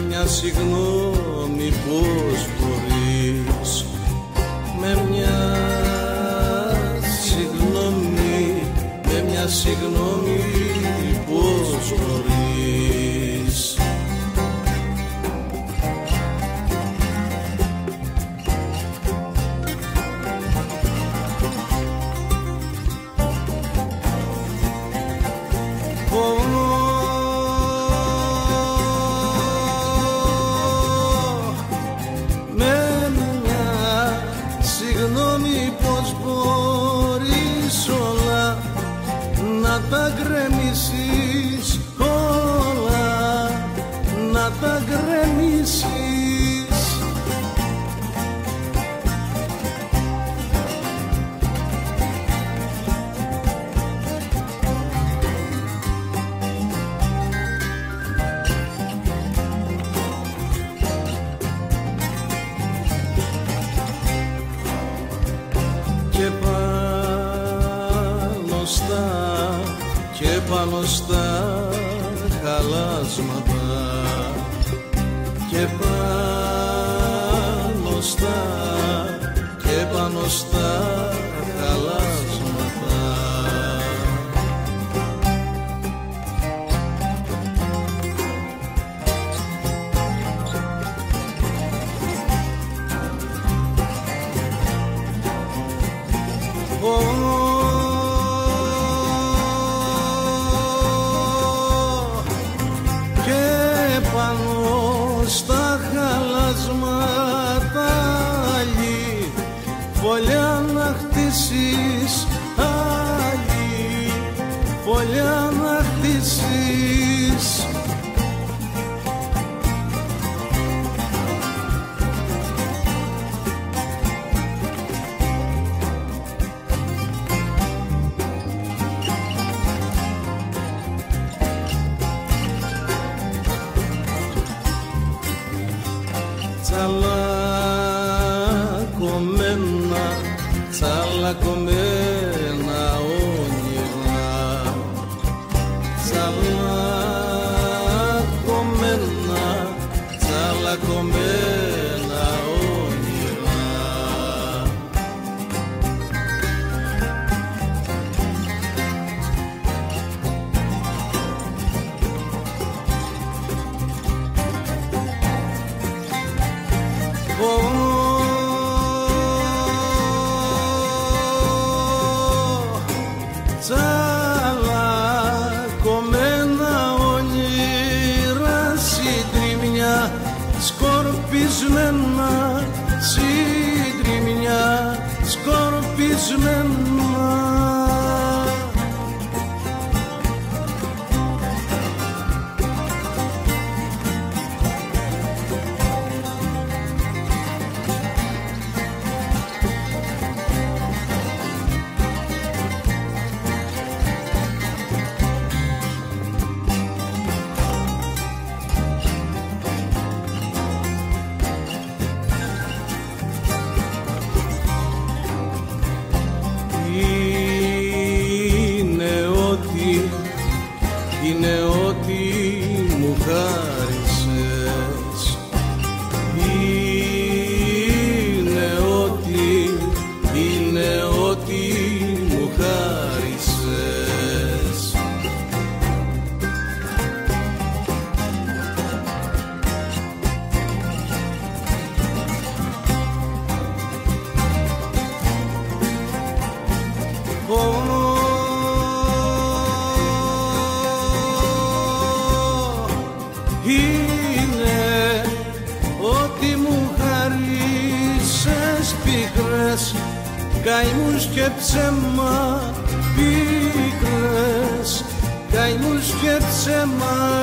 μια συγγνώμη πως μπορεί. τα γκρεμίσεις Και πάνω στα, και πάνω στα χαλάσματα. τσαλακωμένα, τσαλακωμένα. Oh. πίκρες καημούς και ψέμα πίκρες καημούς και ψέμα.